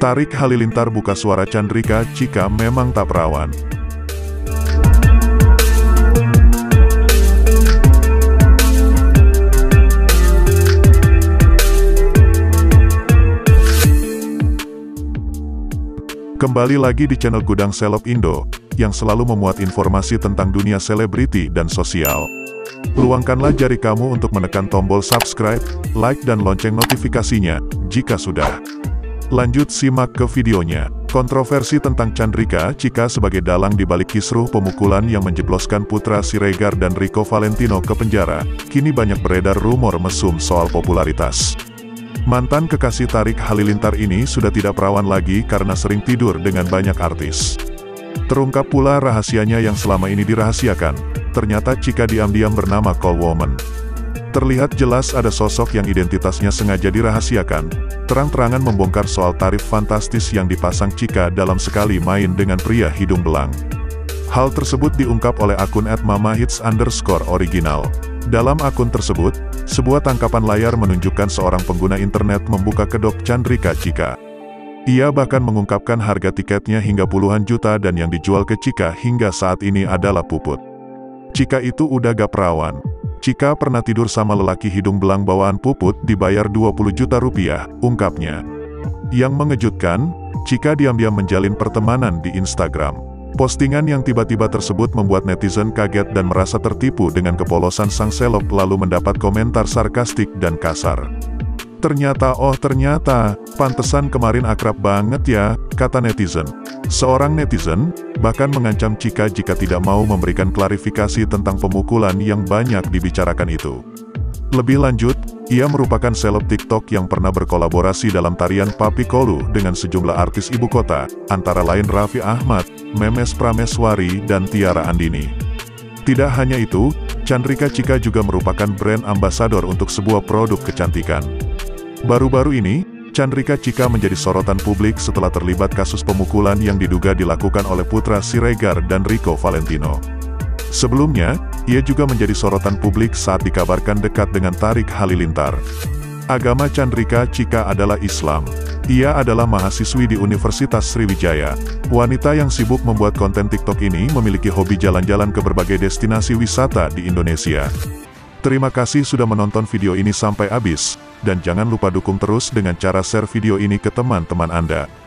Tarik Halilintar buka suara Chandrika Cika memang tak perawan. Kembali lagi di channel Gudang Seleb Indo, yang selalu memuat informasi tentang dunia selebriti dan sosial. Luangkanlah jari kamu untuk menekan tombol subscribe, like dan lonceng notifikasinya, jika sudah. Lanjut simak ke videonya. Kontroversi tentang Chandrika Cika sebagai dalang di balik kisruh pemukulan yang menjebloskan putra Siregar dan Rico Valentino ke penjara, kini banyak beredar rumor mesum soal popularitas. Mantan kekasih Tarik Halilintar ini sudah tidak perawan lagi karena sering tidur dengan banyak artis. Terungkap pula rahasianya yang selama ini dirahasiakan, ternyata Cika diam-diam bernama Call Woman. Terlihat jelas ada sosok yang identitasnya sengaja dirahasiakan, terang-terangan membongkar soal tarif fantastis yang dipasang Cika dalam sekali main dengan pria hidung belang. Hal tersebut diungkap oleh akun @mamahits underscore original. Dalam akun tersebut, sebuah tangkapan layar menunjukkan seorang pengguna internet membuka kedok Chandrika Cika. Ia bahkan mengungkapkan harga tiketnya hingga puluhan juta dan yang dijual ke Cika hingga saat ini adalah puput. Cika itu udah gak perawan. Cika pernah tidur sama lelaki hidung belang bawaan puput dibayar 20 juta rupiah, ungkapnya. Yang mengejutkan, Cika diam-diam menjalin pertemanan di Instagram. Postingan yang tiba-tiba tersebut membuat netizen kaget dan merasa tertipu dengan kepolosan sang seleb lalu mendapat komentar sarkastik dan kasar. Ternyata oh ternyata, pantesan kemarin akrab banget ya, kata netizen. Seorang netizen, bahkan mengancam Cika jika tidak mau memberikan klarifikasi tentang pemukulan yang banyak dibicarakan itu. Lebih lanjut, ia merupakan seleb TikTok yang pernah berkolaborasi dalam tarian Papi Kolu dengan sejumlah artis ibu kota, antara lain Raffi Ahmad, Memes Prameswari, dan Tiara Andini. Tidak hanya itu, Chandrika Cika juga merupakan brand ambasador untuk sebuah produk kecantikan. Baru-baru ini, Chandrika Cika menjadi sorotan publik setelah terlibat kasus pemukulan yang diduga dilakukan oleh putra Siregar dan Rico Valentino. Sebelumnya, ia juga menjadi sorotan publik saat dikabarkan dekat dengan Tarik Halilintar. Agama Chandrika Cika adalah Islam. Ia adalah mahasiswi di Universitas Sriwijaya. Wanita yang sibuk membuat konten TikTok ini memiliki hobi jalan-jalan ke berbagai destinasi wisata di Indonesia. Terima kasih sudah menonton video ini sampai habis, dan jangan lupa dukung terus dengan cara share video ini ke teman-teman Anda.